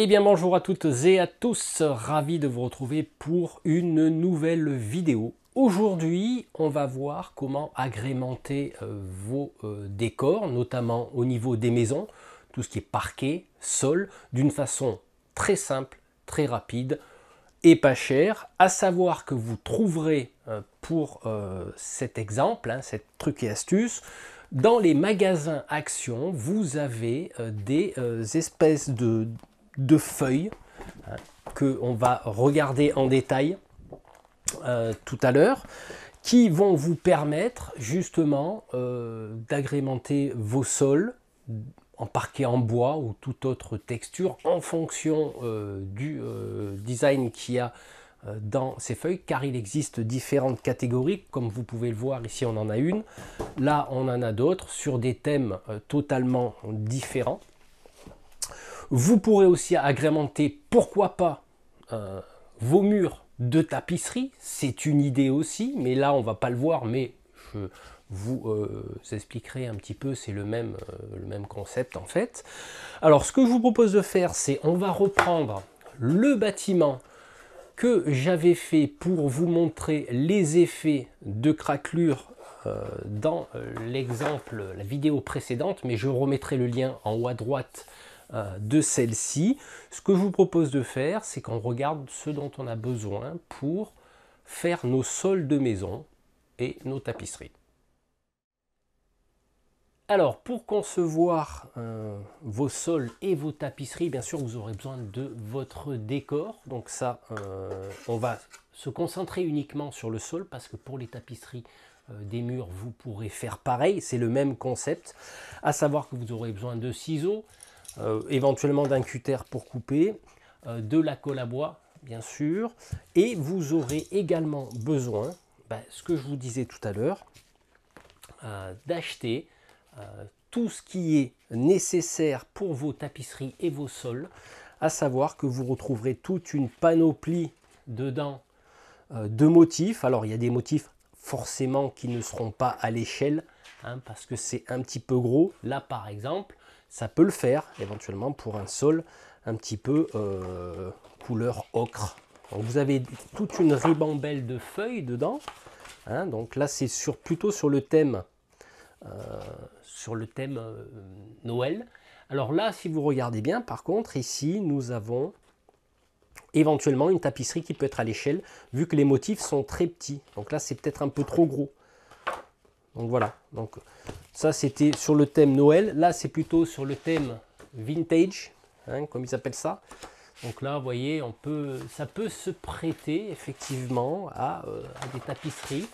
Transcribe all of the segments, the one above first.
Eh bien bonjour à toutes et à tous, ravi de vous retrouver pour une nouvelle vidéo. Aujourd'hui, on va voir comment agrémenter euh, vos euh, décors, notamment au niveau des maisons, tout ce qui est parquet, sol, d'une façon très simple, très rapide et pas cher. À savoir que vous trouverez euh, pour cet exemple, hein, cette truc et astuce, dans les magasins Action, vous avez des espèces de de feuilles hein, que on va regarder en détail euh, tout à l'heure qui vont vous permettre justement euh, d'agrémenter vos sols en parquet en bois ou toute autre texture en fonction euh, du design qu'il y a dans ces feuilles car il existe différentes catégories. Comme vous pouvez le voir ici on en a une. Là on en a d'autres sur des thèmes totalement différents vous pourrez aussi agrémenter, pourquoi pas, euh, vos murs de tapisserie. C'est une idée aussi, mais là on va pas le voir, mais je vous euh, expliquerai un petit peu, c'est le, même, euh, le même concept en fait. Alors ce que je vous propose de faire, c'est on va reprendre le bâtiment que j'avais fait pour vous montrer les effets de craquelure dans l'exemple, la vidéo précédente, mais je remettrai le lien en haut à droite de celle-ci. Ce que je vous propose de faire, c'est qu'on regarde ce dont on a besoin pour faire nos sols de maison et nos tapisseries. Alors, pour concevoir euh, vos sols et vos tapisseries, bien sûr, vous aurez besoin de votre décor. Donc ça, euh, on va se concentrer uniquement sur le sol parce que pour les tapisseries des murs, vous pourrez faire pareil. C'est le même concept. À savoir que vous aurez besoin de ciseaux, euh, éventuellement d'un cutter pour couper, euh, de la colle à bois, bien sûr, et vous aurez également besoin, ben, ce que je vous disais tout à l'heure, euh, d'acheter tout ce qui est nécessaire pour vos tapisseries et vos sols, à savoir que vous retrouverez toute une panoplie dedans de motifs. Alors il y a des motifs forcément qui ne seront pas à l'échelle, hein, parce que c'est un petit peu gros. Là par exemple, ça peut le faire éventuellement pour un sol un petit peu euh, couleur ocre. vous avez toute une ribambelle de feuilles dedans. Hein. donc là c'est sur, plutôt sur le thème, euh, sur le thème euh, Noël. Alors là si vous regardez bien par contre ici nous avons éventuellement une tapisserie qui peut être à l'échelle vu que les motifs sont très petits. Donc là c'est peut-être un peu trop gros. Donc voilà, donc ça c'était sur le thème Noël. Là c'est plutôt sur le thème vintage, hein, comme ils appellent ça. Donc là, vous voyez, on peut, ça peut se prêter effectivement à, euh, des tapisseries.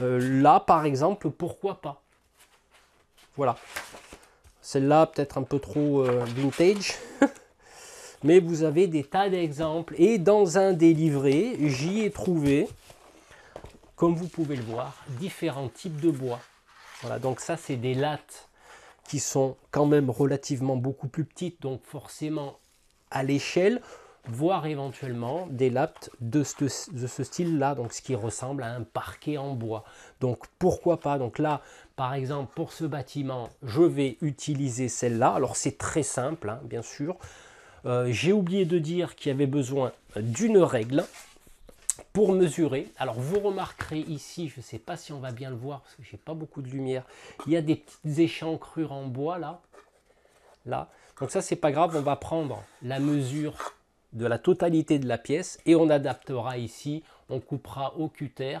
Euh, là, par exemple, pourquoi pas? Voilà. Celle-là, peut-être un peu trop euh, vintage. Mais vous avez des tas d'exemples. Et dans un des livrets, j'y ai trouvé comme vous pouvez le voir, différents types de bois. Voilà, donc ça c'est des lattes qui sont quand même relativement beaucoup plus petites, donc forcément à l'échelle, voire éventuellement des lattes de ce, style-là, donc ce qui ressemble à un parquet en bois. Donc pourquoi pas? Donc là, par exemple, pour ce bâtiment, je vais utiliser celle-là. Alors c'est très simple, hein, bien sûr. Euh, j'ai oublié de dire qu'il y avait besoin d'une règle pour mesurer. Alors vous remarquerez ici, je ne sais pas si on va bien le voir parce que j'ai pas beaucoup de lumière, il y a des petites échancrures en bois là. Là. Donc ça c'est pas grave, on va prendre la mesure de la totalité de la pièce et on adaptera ici, on coupera au cutter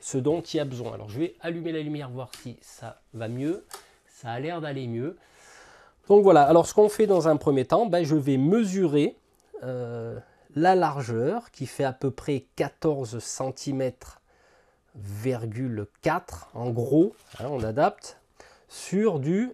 ce dont il y a besoin. Alors je vais allumer la lumière voir si ça va mieux. Ça a l'air d'aller mieux. Donc voilà, alors ce qu'on fait dans un premier temps, ben, je vais mesurer euh, la largeur qui fait à peu près 14 cm 4 en gros, hein, on adapte, sur du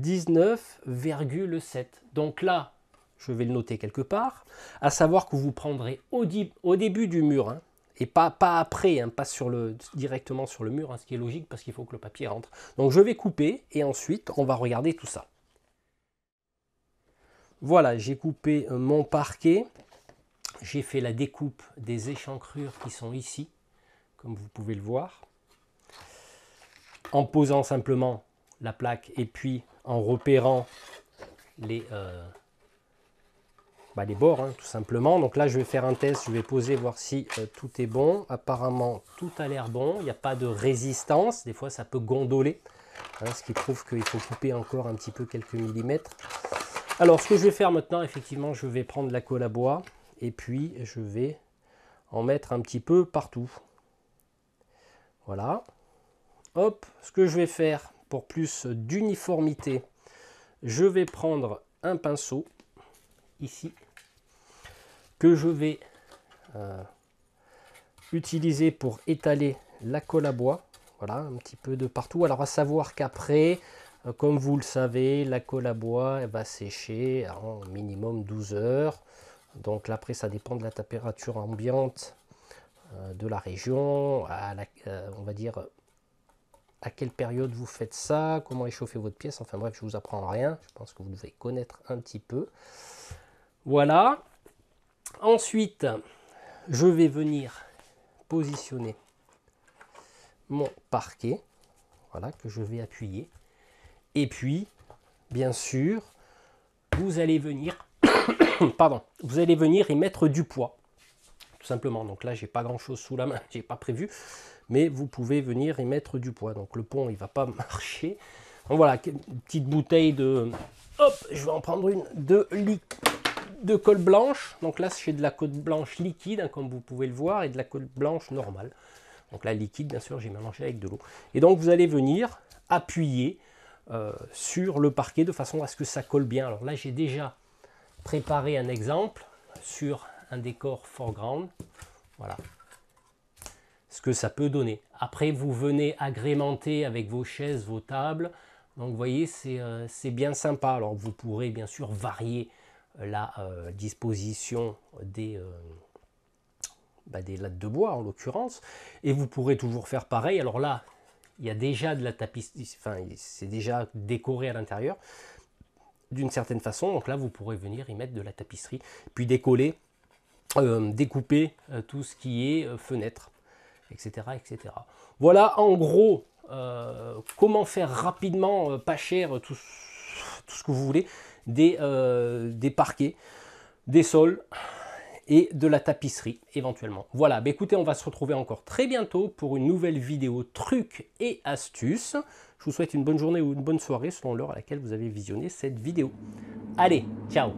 19,7. Donc là, je vais le noter quelque part, à savoir que vous prendrez au, début du mur, hein, et pas, pas après, hein, pas sur le, directement sur le mur, ce qui est logique parce qu'il faut que le papier rentre. Donc je vais couper et ensuite on va regarder tout ça. Voilà, j'ai coupé euh, mon parquet. J'ai fait la découpe des échancrures qui sont ici, comme vous pouvez le voir. En posant simplement la plaque et puis en repérant les, euh, bah, bords, hein, tout simplement. Donc là, je vais faire un test, je vais poser, voir si euh, tout est bon. Apparemment, tout a l'air bon. Il n'y a pas de résistance. Des fois, ça peut gondoler, hein, ce qui prouve qu'il faut couper encore un petit peu quelques millimètres. Alors, ce que je vais faire maintenant, effectivement, je vais prendre la colle à bois et puis je vais en mettre un petit peu partout. Voilà. Hop, ce que je vais faire pour plus d'uniformité, je vais prendre un pinceau ici que je vais euh, utiliser pour étaler la colle à bois. Voilà, un petit peu de partout. Alors à savoir qu'après, comme vous le savez, la colle à bois va sécher en minimum 12 heures. Donc là, après, ça dépend de la température ambiante euh, de la région, à on va dire à quelle période vous faites ça, comment échauffer votre pièce. Enfin bref, je vous apprends rien. Je pense que vous devez connaître un petit peu. Voilà. Ensuite, je vais venir positionner mon parquet. Voilà, que je vais appuyer. Et puis, bien sûr, vous allez venir, pardon, vous allez venir y mettre du poids. Tout simplement. Donc là, j'ai pas grand chose sous la main, j'ai pas prévu. Mais vous pouvez venir y mettre du poids. Donc le pont, il va pas marcher. Donc voilà, une petite bouteille de... Hop, je vais en prendre une de de colle blanche. Donc là, j'ai de la colle blanche liquide, hein, comme vous pouvez le voir, et de la colle blanche normale. Donc là, liquide, bien sûr, j'ai mélangé avec de l'eau. Et donc, vous allez venir appuyer euh, sur le parquet de façon à ce que ça colle bien. Alors là, j'ai déjà préparé un exemple sur un décor foreground. Voilà ce que ça peut donner. Après, vous venez agrémenter avec vos chaises, vos tables. Donc, vous voyez, c'est euh, bien sympa. Alors, vous pourrez bien sûr varier la euh, disposition des, bah, des lattes de bois en l'occurrence. Et vous pourrez toujours faire pareil. Alors là, il y a déjà de la tapisserie, enfin c'est déjà décoré à l'intérieur d'une certaine façon. Donc là, vous pourrez venir y mettre de la tapisserie, puis décoller, euh, découper tout ce qui est fenêtre, etc., etc. Voilà en gros comment faire rapidement, pas cher, tout, ce que vous voulez. Euh, des, parquets, des sols et de la tapisserie éventuellement. Voilà, bah écoutez, on va se retrouver encore très bientôt pour une nouvelle vidéo trucs et astuces. Je vous souhaite une bonne journée ou une bonne soirée selon l'heure à laquelle vous avez visionné cette vidéo. Allez, ciao